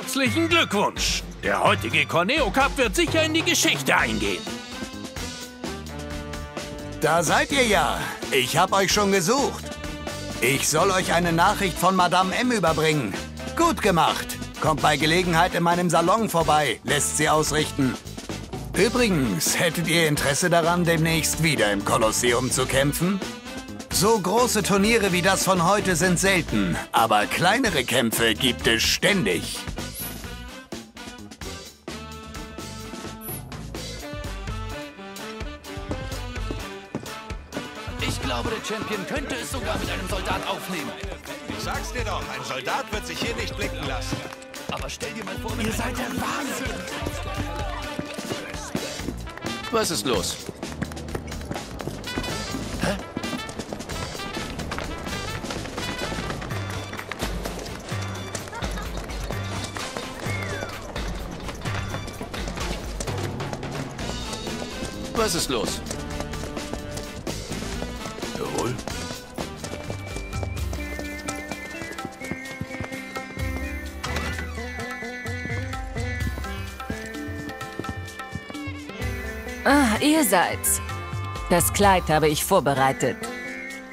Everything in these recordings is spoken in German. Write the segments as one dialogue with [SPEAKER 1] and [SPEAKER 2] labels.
[SPEAKER 1] Herzlichen Glückwunsch! Der heutige Corneo Cup wird sicher in die Geschichte eingehen.
[SPEAKER 2] Da seid ihr ja. Ich hab euch schon gesucht. Ich soll euch eine Nachricht von Madame M überbringen. Gut gemacht. Kommt bei Gelegenheit in meinem Salon vorbei, lässt sie ausrichten. Übrigens, hättet ihr Interesse daran, demnächst wieder im Kolosseum zu kämpfen? So große Turniere wie das von heute sind selten, aber kleinere Kämpfe gibt es ständig.
[SPEAKER 3] Ich glaube, der Champion könnte es sogar mit einem Soldat aufnehmen.
[SPEAKER 4] Ich sag's dir doch, ein Soldat wird sich hier nicht blicken lassen.
[SPEAKER 3] Aber stell dir mal vor, ihr seid der Wahnsinn.
[SPEAKER 5] Was ist los? Was ist los?
[SPEAKER 6] Ihr seid's. Das Kleid habe ich vorbereitet.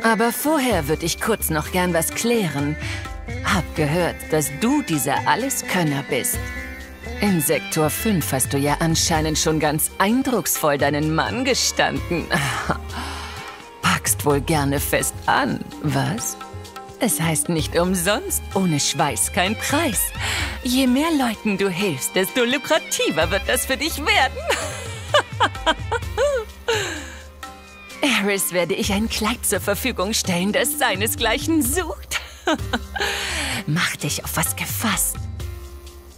[SPEAKER 6] Aber vorher würde ich kurz noch gern was klären. Hab gehört, dass du dieser Alleskönner bist. In Sektor 5 hast du ja anscheinend schon ganz eindrucksvoll deinen Mann gestanden. Packst wohl gerne fest an, was? Es heißt nicht umsonst, ohne Schweiß kein Preis. Je mehr Leuten du hilfst, desto lukrativer wird das für dich werden. Eris werde ich ein Kleid zur Verfügung stellen, das seinesgleichen sucht. Mach dich auf was gefasst.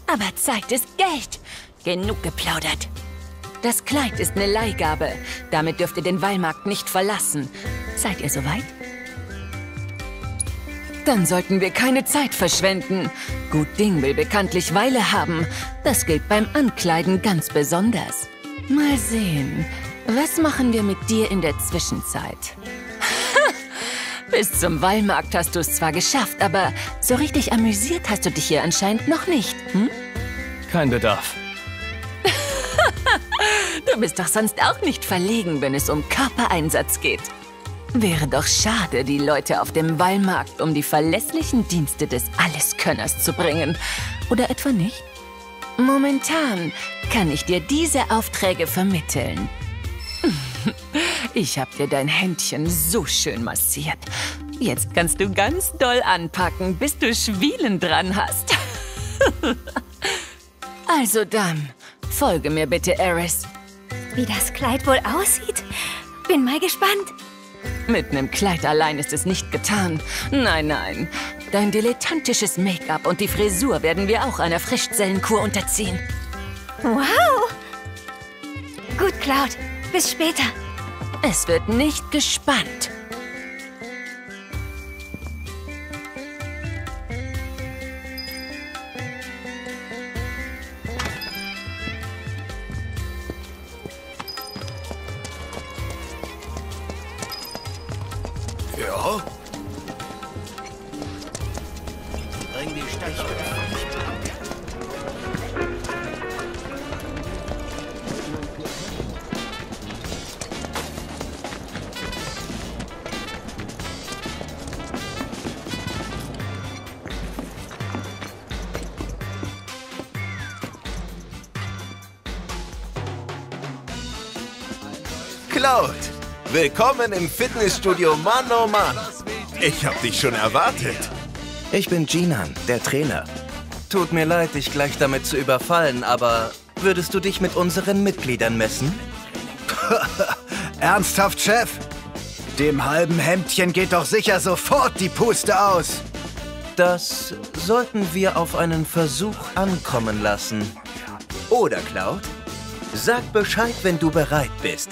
[SPEAKER 6] Aber Zeit ist Geld. Genug geplaudert. Das Kleid ist eine Leihgabe. Damit dürft ihr den Wallmarkt nicht verlassen. Seid ihr soweit? Dann sollten wir keine Zeit verschwenden. Gut Ding will bekanntlich Weile haben. Das gilt beim Ankleiden ganz besonders. Mal sehen. Was machen wir mit dir in der Zwischenzeit? Bis zum Wallmarkt hast du es zwar geschafft, aber so richtig amüsiert hast du dich hier anscheinend noch nicht, hm?
[SPEAKER 5] Kein Bedarf.
[SPEAKER 6] Du bist doch sonst auch nicht verlegen, wenn es um Körpereinsatz geht. Wäre doch schade, die Leute auf dem Wallmarkt um die verlässlichen Dienste des Alleskönners zu bringen. Oder etwa nicht? Momentan kann ich dir diese Aufträge vermitteln. Ich hab dir dein Händchen so schön massiert. Jetzt kannst du ganz doll anpacken, bis du Schwielen dran hast. Also dann, folge mir bitte, Eris.
[SPEAKER 7] Wie das Kleid wohl aussieht? Bin mal gespannt.
[SPEAKER 6] Mit nem Kleid allein ist es nicht getan. Nein, nein. Dein dilettantisches Make-up und die Frisur werden wir auch einer Frischzellenkur unterziehen.
[SPEAKER 7] Wow! Gut, Cloud. Bis später.
[SPEAKER 6] Es wird nicht gespannt.
[SPEAKER 2] Ja?
[SPEAKER 4] Willkommen im Fitnessstudio Mann oh Mann. Ich hab dich schon erwartet.
[SPEAKER 8] Ich bin Jinan, der Trainer. Tut mir leid, dich gleich damit zu überfallen, aber würdest du dich mit unseren Mitgliedern messen?
[SPEAKER 2] Ernsthaft, Chef? Dem halben Hemdchen geht doch sicher sofort die Puste aus.
[SPEAKER 8] Das sollten wir auf einen Versuch ankommen lassen. Oder, Cloud? Sag Bescheid, wenn du bereit bist.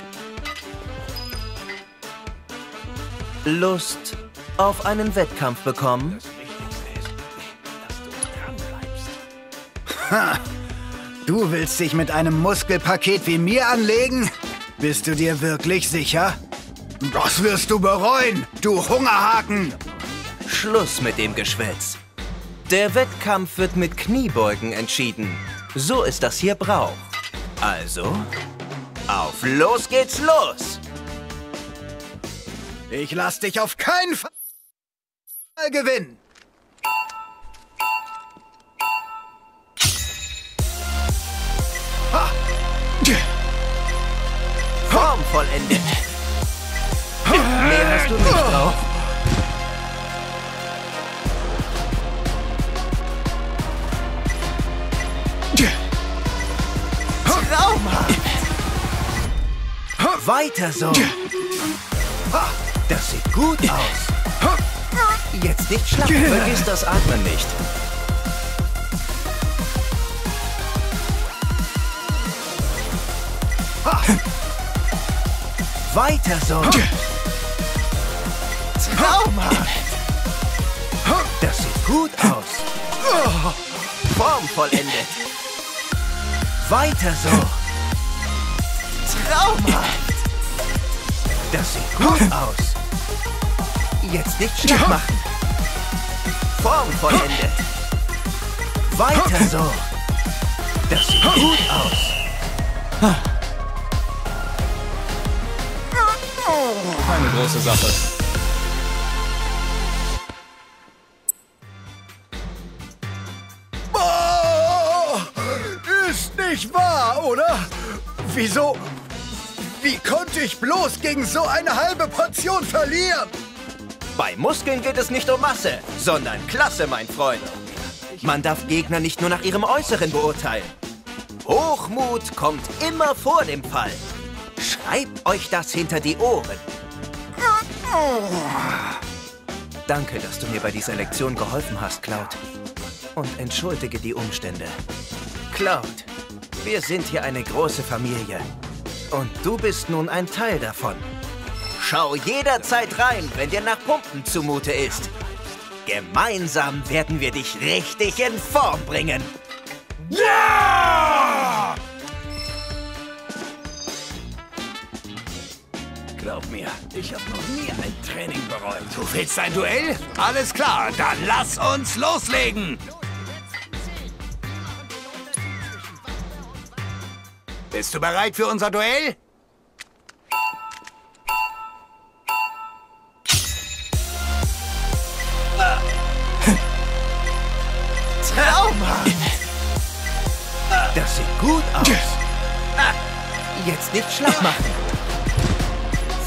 [SPEAKER 8] Lust auf einen Wettkampf bekommen?
[SPEAKER 2] Du willst dich mit einem Muskelpaket wie mir anlegen? Bist du dir wirklich sicher? Das wirst du bereuen, du Hungerhaken!
[SPEAKER 8] Schluss mit dem Geschwätz. Der Wettkampf wird mit Kniebeugen entschieden. So ist das hier Brauch. Also, auf los geht's los!
[SPEAKER 2] Ich lass dich auf keinen Fall gewinnen.
[SPEAKER 8] Form vollendet. Mehr hast du nicht drauf. Traumhaft. Weiter so. Das sieht gut aus. Jetzt nicht schlafen. Vergiss das Atmen nicht. Weiter so. Traumhaft. Das sieht gut aus. Form vollendet. Weiter so. Traumhaft. Das sieht gut aus. Jetzt nicht schlapp machen. Form vollendet. Weiter so. Das sieht gut aus.
[SPEAKER 5] Keine große Sache.
[SPEAKER 2] Oh, ist nicht wahr, oder? Wieso? Wie konnte ich bloß gegen so eine halbe Portion verlieren?
[SPEAKER 8] Bei Muskeln geht es nicht um Masse, sondern Klasse, mein Freund. Man darf Gegner nicht nur nach ihrem Äußeren beurteilen. Hochmut kommt immer vor dem Fall. Schreibt euch das hinter die Ohren. Danke, dass du mir bei dieser Lektion geholfen hast, Cloud. Und entschuldige die Umstände. Cloud, wir sind hier eine große Familie. Und du bist nun ein Teil davon. Schau jederzeit rein, wenn dir nach Pumpen zumute ist. Gemeinsam werden wir dich richtig in Form bringen.
[SPEAKER 1] Glaub mir, ich habe noch nie ein Training bereut.
[SPEAKER 2] Du willst ein Duell? Alles klar, dann lass uns loslegen. Bist du bereit für unser Duell?
[SPEAKER 8] Jetzt nicht schlapp machen.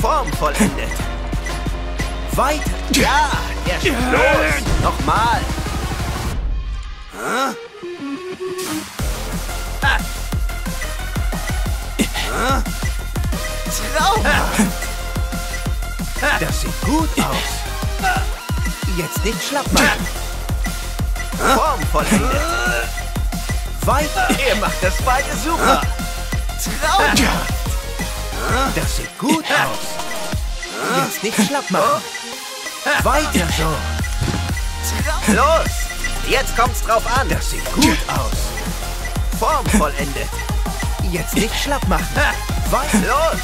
[SPEAKER 8] Form vollendet. Weiter. Ja, er schlägt los. Nochmal. Ah. Traumhaft. Das sieht gut aus. Jetzt nicht schlapp machen. Form vollendet. Weiter. Ihr macht das beide super. Traumhaft. Das sieht gut aus. Jetzt nicht schlapp machen. Weiter so. Los. Jetzt kommt's drauf an. Das sieht gut aus. Form vollendet. Jetzt nicht schlapp machen. Weiter. Los.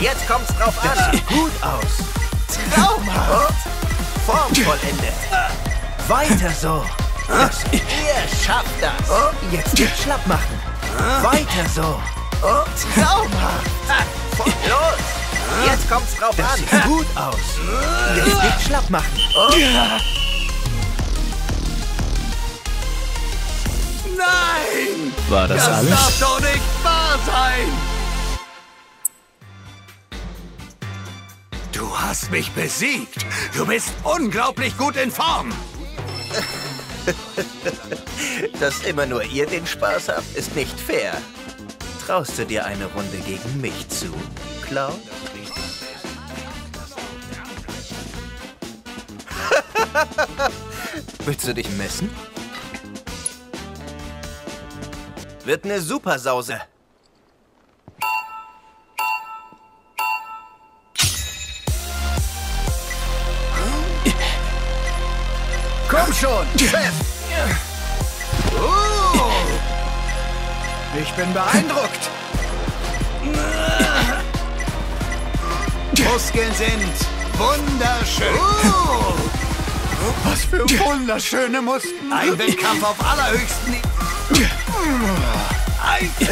[SPEAKER 8] Jetzt kommt's drauf an. Das sieht gut aus. Traumhaft. Form vollendet. Weiter so. Ihr schafft das. Jetzt nicht schlapp machen. Weiter so. Traumhaft. Los. Jetzt kommt's drauf das an. Sieht gut aus. Jetzt nicht schlapp machen.
[SPEAKER 2] Nein!
[SPEAKER 5] War das,
[SPEAKER 2] Das
[SPEAKER 5] alles?
[SPEAKER 2] darf doch nicht wahr sein! Du hast mich besiegt. Du bist unglaublich gut in Form.
[SPEAKER 8] Dass immer nur ihr den Spaß habt, ist nicht fair. Traust du dir eine Runde gegen mich zu, Cloud? Willst du dich messen? Wird eine Supersause.
[SPEAKER 2] Komm schon, Chef! Ich bin beeindruckt. Muskeln sind wunderschön. Uh, Was für wunderschöne Muskeln. Ein Wettkampf auf allerhöchstem Niveau.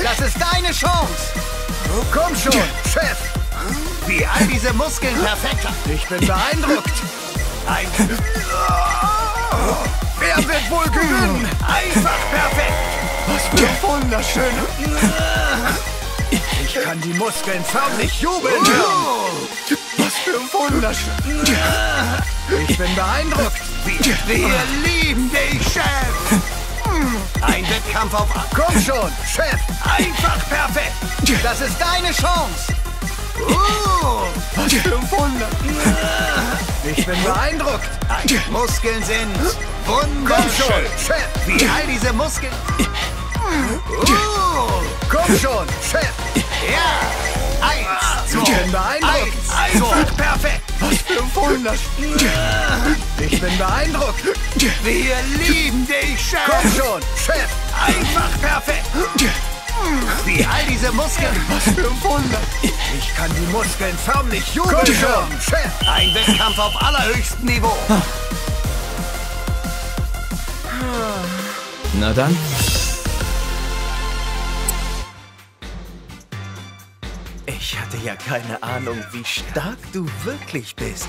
[SPEAKER 2] Das ist deine Chance. Komm schon, Chef. Wie all diese Muskeln perfekt. Ich bin beeindruckt. Ein Wer wird wohl gewinnen? Einfach perfekt. Wunderschöne. Ich kann die Muskeln förmlich jubeln hören. Was für wunderschön. Ich bin beeindruckt. Wir, wir lieben dich, Chef. Ein Wettkampf auf... Komm schon, Chef. Einfach perfekt. Das ist deine Chance. Uh, was für ein Wunder. Ich bin beeindruckt. Muskeln sind wunderschön. Komm schon, Chef. Wie all diese Muskeln... Uh, komm schon, Chef. Ja. Eins, bin beeindruckt. Eins, einfach perfekt. Was für ein Wunder. Ich bin beeindruckt. Wir lieben dich, Chef. Komm schon, Chef. Einfach perfekt. Wie all diese Muskeln. Was für ein Wunder. Ich kann die Muskeln förmlich jubeln Komm schon, Chef. Ein Wettkampf auf allerhöchstem Niveau.
[SPEAKER 5] Na dann.
[SPEAKER 8] Ich hatte ja keine Ahnung, wie stark du wirklich bist.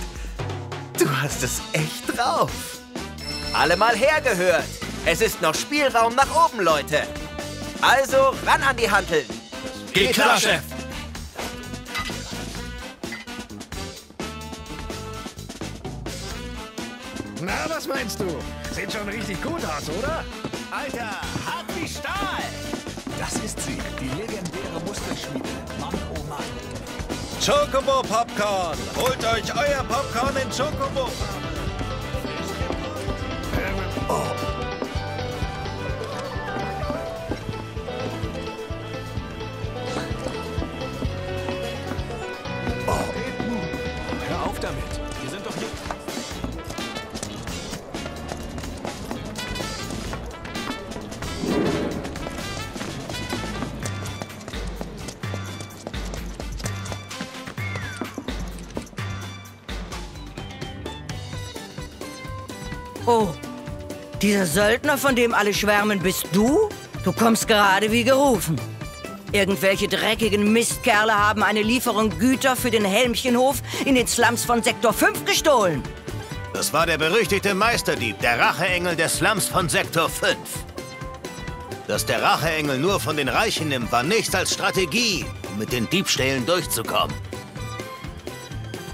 [SPEAKER 8] Du hast es echt drauf. Alle mal hergehört. Es ist noch Spielraum nach oben, Leute. Also ran an die Hanteln.
[SPEAKER 1] Geht klar, Chef.
[SPEAKER 9] Na, was meinst du? Sieht schon richtig gut aus, oder?
[SPEAKER 3] Alter, hart wie Stahl.
[SPEAKER 1] Das ist sie, die legendäre oh Mann.
[SPEAKER 10] Chocobo Popcorn. Holt euch euer Popcorn in Chocobo.
[SPEAKER 1] Hör
[SPEAKER 11] Oh, dieser Söldner, von dem alle schwärmen, bist du? Du kommst gerade wie gerufen. Irgendwelche dreckigen Mistkerle haben eine Lieferung Güter für den Helmchenhof in den Slums von Sektor 5 gestohlen.
[SPEAKER 4] Das war der berüchtigte Meisterdieb, der Racheengel des Slums von Sektor 5. Dass der Racheengel nur von den Reichen nimmt, war nichts als Strategie, um mit den Diebstählen durchzukommen.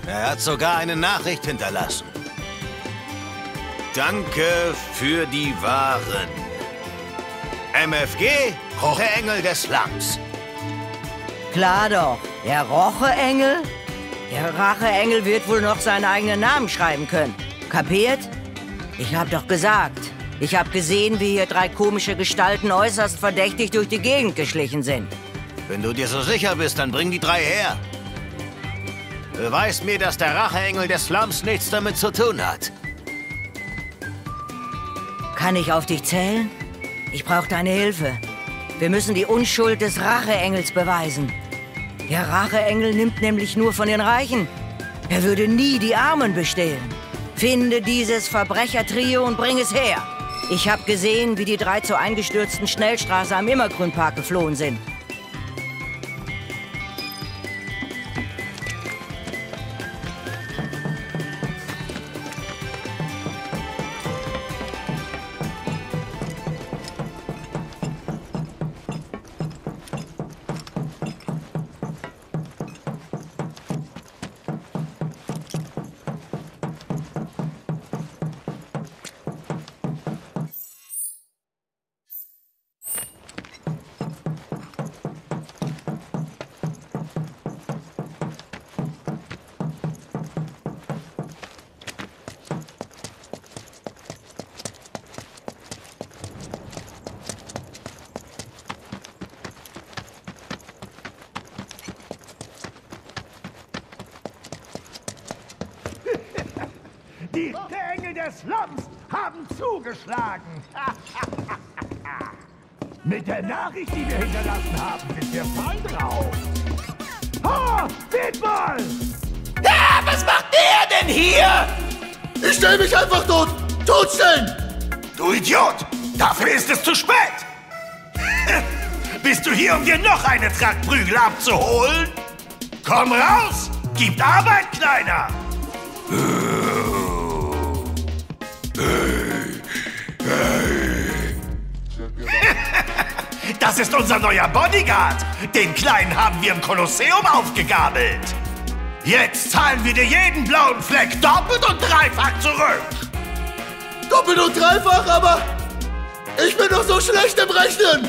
[SPEAKER 4] Er hat sogar eine Nachricht hinterlassen. Danke für die Waren. MFG, Racheengel des Slums.
[SPEAKER 11] Klar doch, der Rocheengel? Der Racheengel wird wohl noch seinen eigenen Namen schreiben können. Kapiert? Ich hab doch gesagt. Ich hab gesehen, wie hier drei komische Gestalten äußerst verdächtig durch die Gegend geschlichen sind.
[SPEAKER 4] Wenn du dir so sicher bist, dann bring die drei her. Beweis mir, dass der Racheengel des Slums nichts damit zu tun hat.
[SPEAKER 11] Kann ich auf dich zählen? Ich brauche deine Hilfe. Wir müssen die Unschuld des Racheengels beweisen. Der Racheengel nimmt nämlich nur von den Reichen. Er würde nie die Armen bestehlen. Finde dieses Verbrechertrio und bring es her. Ich habe gesehen, wie die drei zur eingestürzten Schnellstraße am Immergrünpark geflohen sind.
[SPEAKER 9] Haben zugeschlagen. Mit der Nachricht, die wir hinterlassen haben, sind wir voll drauf. Ha! Seht mal!
[SPEAKER 3] Ja, was macht der denn hier?
[SPEAKER 12] Ich stell mich einfach tot! Totstellen!
[SPEAKER 1] Du Idiot! Dafür ist es zu spät! Bist du hier, um dir noch eine Trackprügel abzuholen? Komm raus! Gibt Arbeit, Kleiner! Das ist unser neuer Bodyguard. Den Kleinen haben wir im Kolosseum aufgegabelt. Jetzt zahlen wir dir jeden blauen Fleck doppelt und dreifach zurück.
[SPEAKER 12] Doppelt und dreifach, aber ich bin doch so schlecht im Rechnen!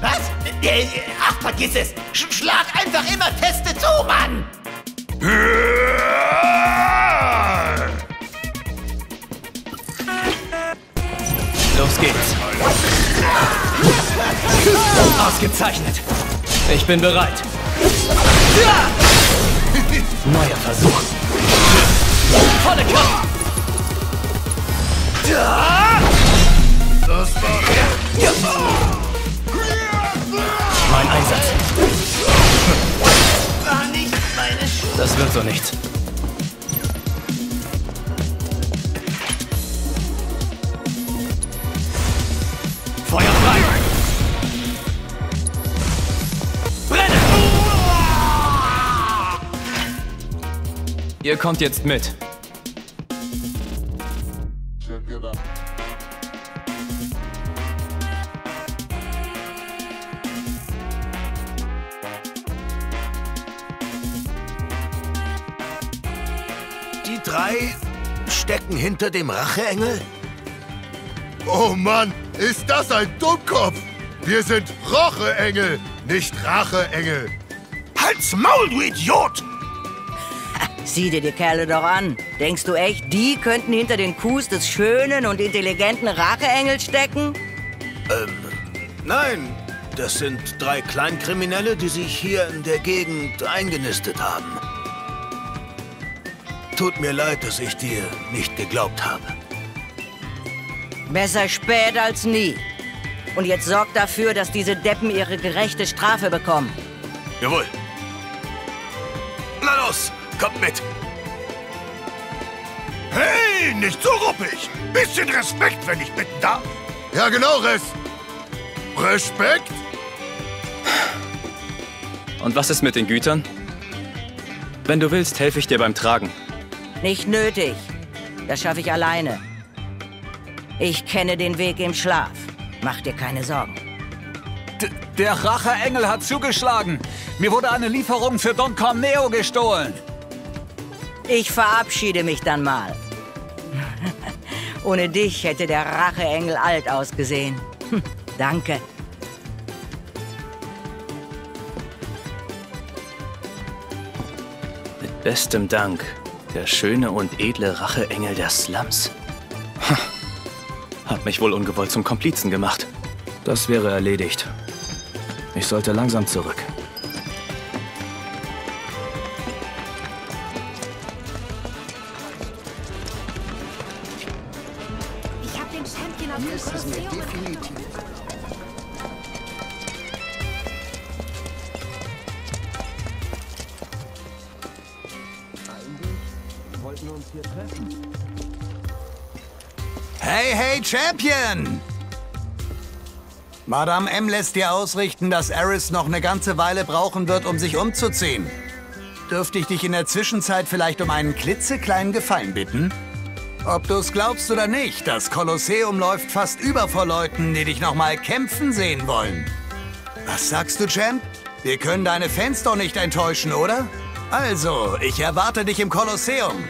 [SPEAKER 3] Was? Äh, Ach, vergiss es! Sch schlag einfach immer feste zu, Mann!
[SPEAKER 5] Los geht's. Ausgezeichnet. Ich bin bereit. Neuer Versuch. Volle Kraft.
[SPEAKER 1] Das.
[SPEAKER 5] Mein Einsatz. Das wird so nichts. Ihr kommt jetzt mit.
[SPEAKER 4] Die drei stecken hinter dem Racheengel?
[SPEAKER 12] Oh Mann, ist das ein Dummkopf! Wir sind Racheengel, nicht Racheengel!
[SPEAKER 1] Halt's Maul, du Idiot!
[SPEAKER 11] Sieh dir die Kerle doch an. Denkst du echt, die könnten hinter den Kus des schönen und intelligenten Racheengels stecken?
[SPEAKER 4] Ähm, nein. Das sind drei Kleinkriminelle, die sich hier in der Gegend eingenistet haben. Tut mir leid, dass ich dir nicht geglaubt habe.
[SPEAKER 11] Besser spät als nie. Und jetzt sorgt dafür, dass diese Deppen ihre gerechte Strafe bekommen.
[SPEAKER 4] Jawohl. Na los, kommt mit.
[SPEAKER 1] Hey, nicht so ruppig! Bisschen Respekt, wenn ich bitten darf.
[SPEAKER 12] Ja genau, Res. Respekt?
[SPEAKER 5] Und was ist mit den Gütern? Wenn du willst, helfe ich dir beim Tragen.
[SPEAKER 11] Nicht nötig. Das schaffe ich alleine. Ich kenne den Weg im Schlaf. Mach dir keine Sorgen.
[SPEAKER 13] D der Racheengel hat zugeschlagen. Mir wurde eine Lieferung für Don Corneo gestohlen.
[SPEAKER 11] Ich verabschiede mich dann mal. Ohne dich hätte der Racheengel alt ausgesehen. Danke.
[SPEAKER 5] Mit bestem Dank. Der schöne und edle Racheengel der Slums. Ha. Hat mich wohl ungewollt zum Komplizen gemacht. Das wäre erledigt. Ich sollte langsam zurück.
[SPEAKER 7] Champion auf dem Kolosseum definitiv.
[SPEAKER 13] wollten uns hier treffen.
[SPEAKER 2] Hey, hey, Champion! Madame M lässt dir ausrichten, dass Eris noch eine ganze Weile brauchen wird, um sich umzuziehen. Dürfte ich dich in der Zwischenzeit vielleicht um einen klitzekleinen Gefallen bitten? Ob du es glaubst oder nicht, das Kolosseum läuft fast über vor Leuten, die dich noch mal kämpfen sehen wollen. Was sagst du, Champ? Wir können deine Fans doch nicht enttäuschen, oder? Also, ich erwarte dich im Kolosseum.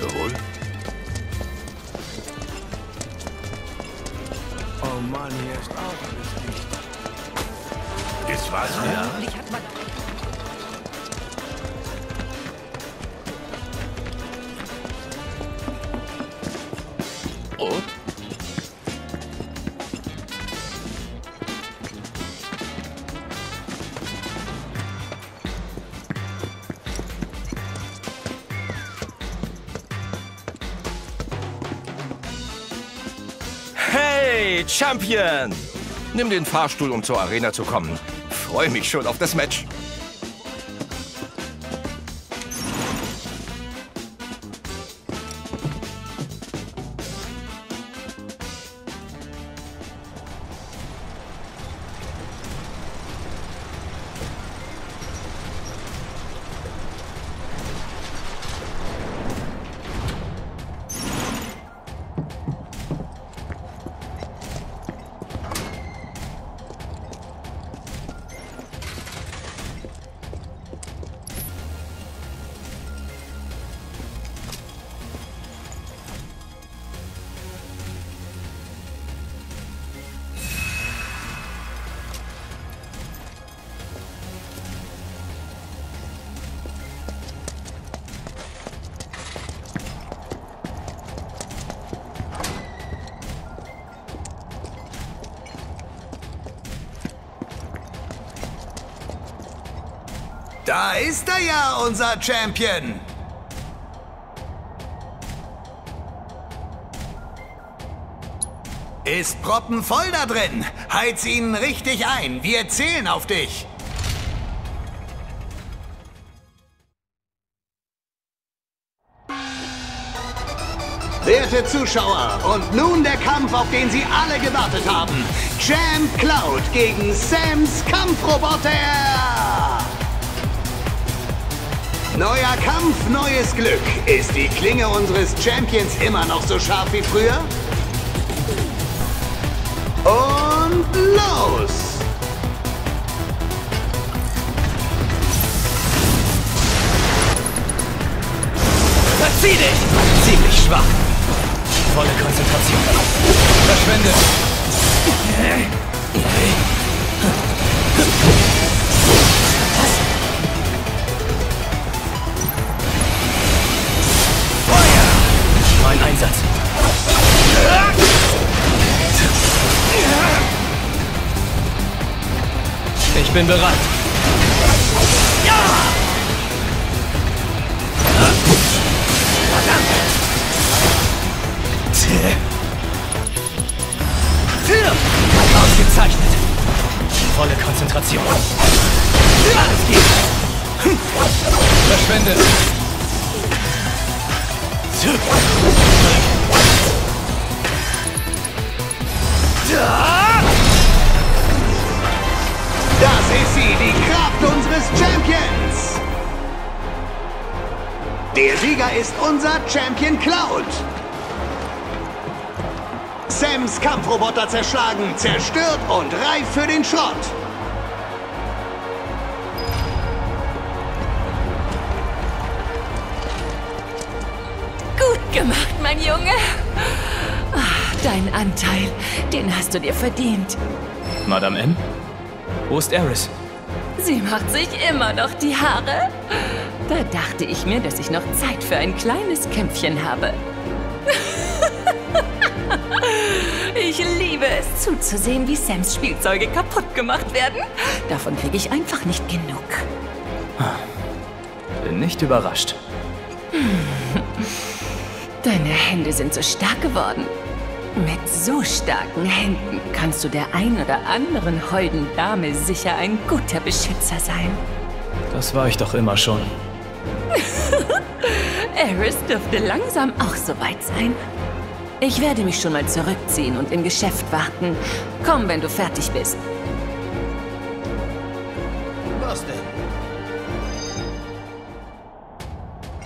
[SPEAKER 4] Jawohl.
[SPEAKER 9] Oh Mann, hier ist auch
[SPEAKER 1] was, ja?
[SPEAKER 5] Oh.
[SPEAKER 8] Hey, Champion! Nimm den Fahrstuhl, um zur Arena zu kommen. Freue mich schon auf das Match.
[SPEAKER 2] Da ist er ja, unser Champion. Ist proppenvoll da drin. Heiz ihn richtig ein. Wir zählen auf dich. Werte Zuschauer, und nun der Kampf, auf den Sie alle gewartet haben. Champ Cloud gegen Sams Kampfroboter. Neuer Kampf, neues Glück. Ist die Klinge unseres Champions immer noch so scharf wie früher? Und los!
[SPEAKER 5] Verzieh dich! Ziemlich schwach. Volle Konzentration. Verschwende. Bin bereit. Ausgezeichnet. Volle Konzentration. Alles geht. Verschwende.
[SPEAKER 2] Das ist sie, die Kraft unseres Champions. Der Sieger ist unser Champion Cloud. Sams Kampfroboter zerschlagen, zerstört und reif für den Schrott.
[SPEAKER 6] Gut gemacht, mein Junge. Ah, dein Anteil, den hast du dir verdient.
[SPEAKER 5] Madame M? Wo ist Eris?
[SPEAKER 6] Sie macht sich immer noch die Haare. Da dachte ich mir, dass ich noch Zeit für ein kleines Kämpfchen habe. Ich liebe es zuzusehen, wie Sams Spielzeuge kaputt gemacht werden. Davon kriege ich einfach nicht genug.
[SPEAKER 5] Bin nicht überrascht.
[SPEAKER 6] Deine Hände sind so stark geworden. Mit so starken Händen kannst du der ein oder anderen holden Dame sicher ein guter Beschützer sein.
[SPEAKER 5] Das war ich doch immer schon.
[SPEAKER 6] Eris dürfte langsam auch soweit sein. Ich werde mich schon mal zurückziehen und in Geschäft warten. Komm, wenn du fertig bist.
[SPEAKER 4] Was denn?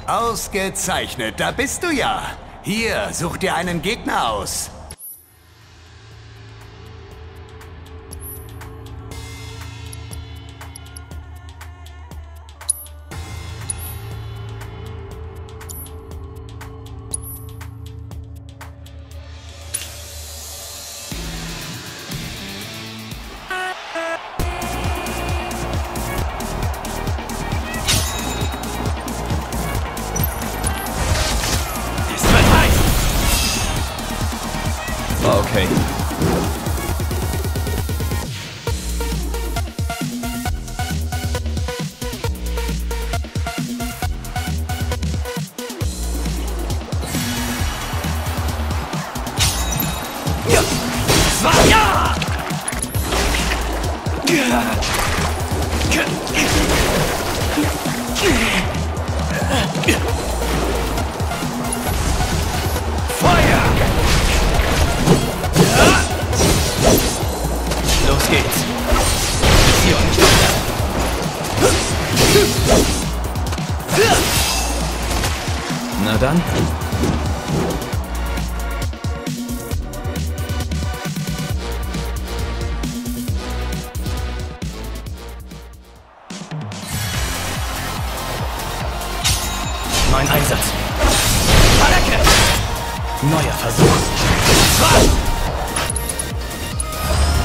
[SPEAKER 2] Ausgezeichnet, da bist du ja. Hier, such dir einen Gegner aus.
[SPEAKER 5] Einsatz. Attacke! Neuer Versuch.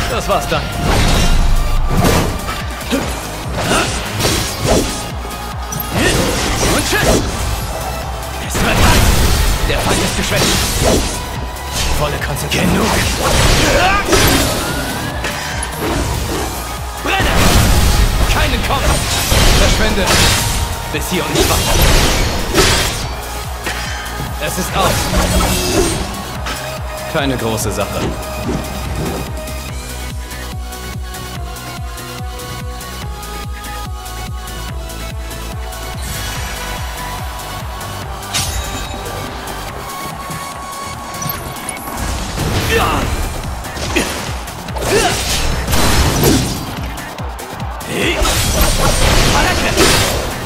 [SPEAKER 5] Das war's dann. Und tschüss! Es wird heiß! Der Feind ist geschwächt. Volle Konzentration. Genug! Brenne! Keinen Kopf! Verschwende! Bis hier und nicht weiter. Es ist aus. Keine große Sache.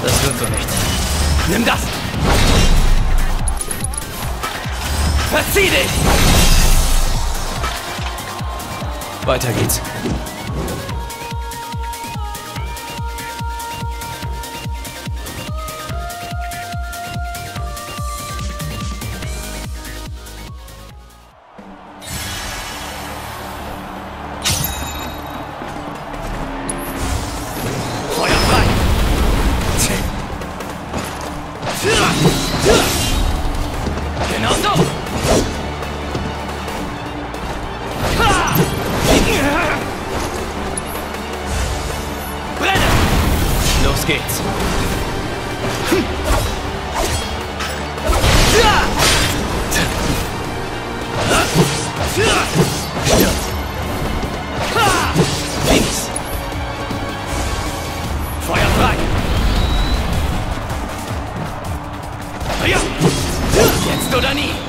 [SPEAKER 5] Das wird so nicht. Nimm das! Verzieh dich! Weiter geht's. Geht's! Stirb! Links! Feuer frei! Ja! Jetzt oder nie!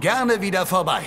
[SPEAKER 2] Gerne wieder vorbei.